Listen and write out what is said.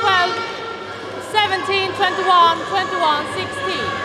12, 17, 21, 21, 16.